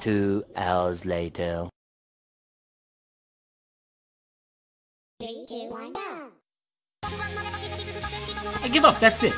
Two hours later. I give up, that's it.